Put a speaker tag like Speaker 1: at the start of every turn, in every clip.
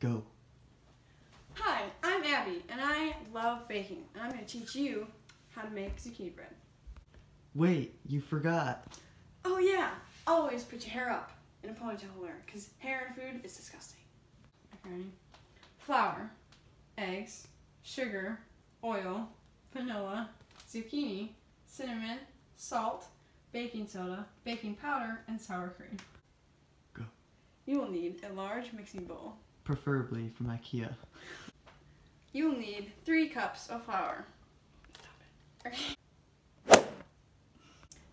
Speaker 1: Go.
Speaker 2: Hi, I'm Abby, and I love baking, and I'm going to teach you how to make zucchini bread.
Speaker 1: Wait, you forgot.
Speaker 2: Oh yeah, always put your hair up in a ponytail holder, because hair and food is disgusting. Ready? Flour, eggs, sugar, oil, vanilla, zucchini, cinnamon, salt, baking soda, baking powder, and sour cream.
Speaker 1: Go.
Speaker 2: You will need a large mixing bowl.
Speaker 1: Preferably from IKEA.
Speaker 2: You will need three cups of flour. Stop it. Okay.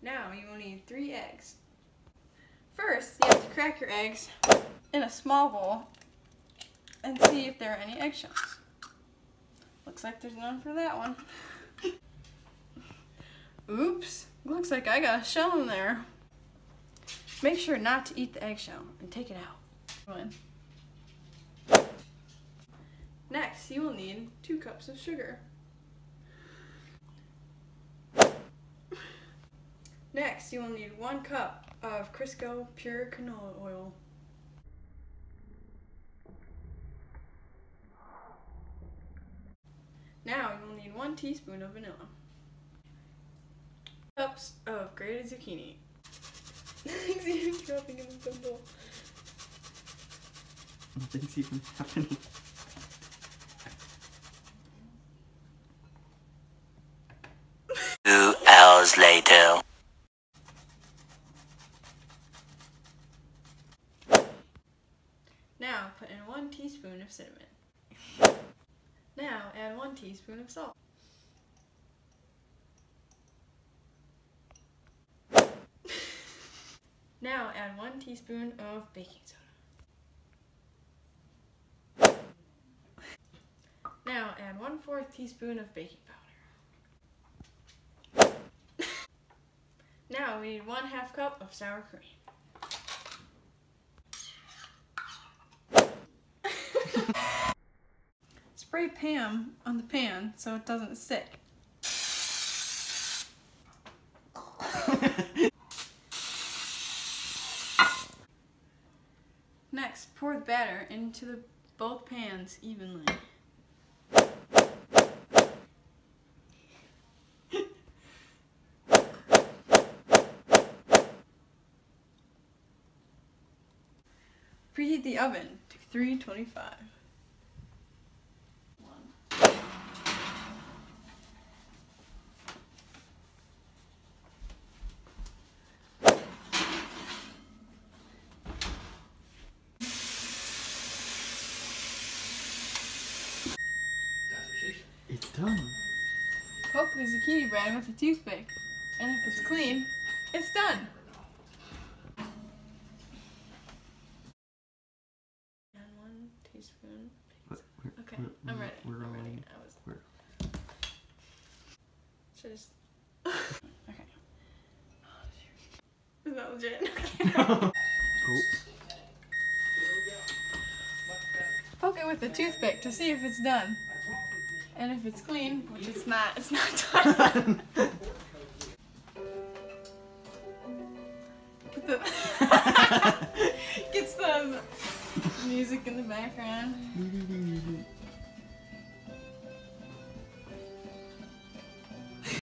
Speaker 2: Now you will need three eggs. First, you have to crack your eggs in a small bowl and see if there are any eggshells. Looks like there's none for that one. Oops, looks like I got a shell in there. Make sure not to eat the eggshell and take it out. Next, you will need two cups of sugar. Next, you will need one cup of Crisco pure canola oil. Now, you will need one teaspoon of vanilla. Cups of grated zucchini. Nothing's dropping in the bowl.
Speaker 1: Nothing's even happening.
Speaker 3: Two later.
Speaker 2: Now put in one teaspoon of cinnamon. Now add one teaspoon of salt. now add one teaspoon of baking soda. Now add one fourth teaspoon of baking powder. Now we need one half cup of sour cream. Spray Pam on the pan so it doesn't stick. Next, pour the batter into the both pans evenly. Preheat the oven to 325.
Speaker 1: It's done.
Speaker 2: Poke the zucchini bread with a toothpick, and if it's clean, it's done. Teaspoon.
Speaker 1: What- we're-
Speaker 2: Okay,
Speaker 1: we're-
Speaker 2: I'm ready.
Speaker 1: We're
Speaker 2: I'm ready. I was.
Speaker 1: We're-
Speaker 2: Should just. okay. Is that legit?
Speaker 1: oh.
Speaker 2: Poke it with a toothpick to see if it's done. And if it's clean, which it's not, it's not done. music in the background.